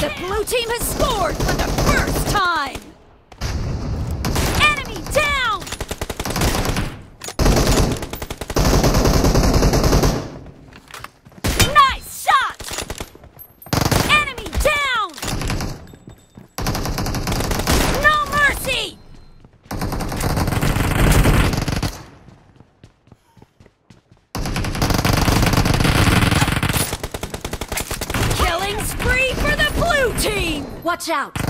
The blue team has scored! Watch out!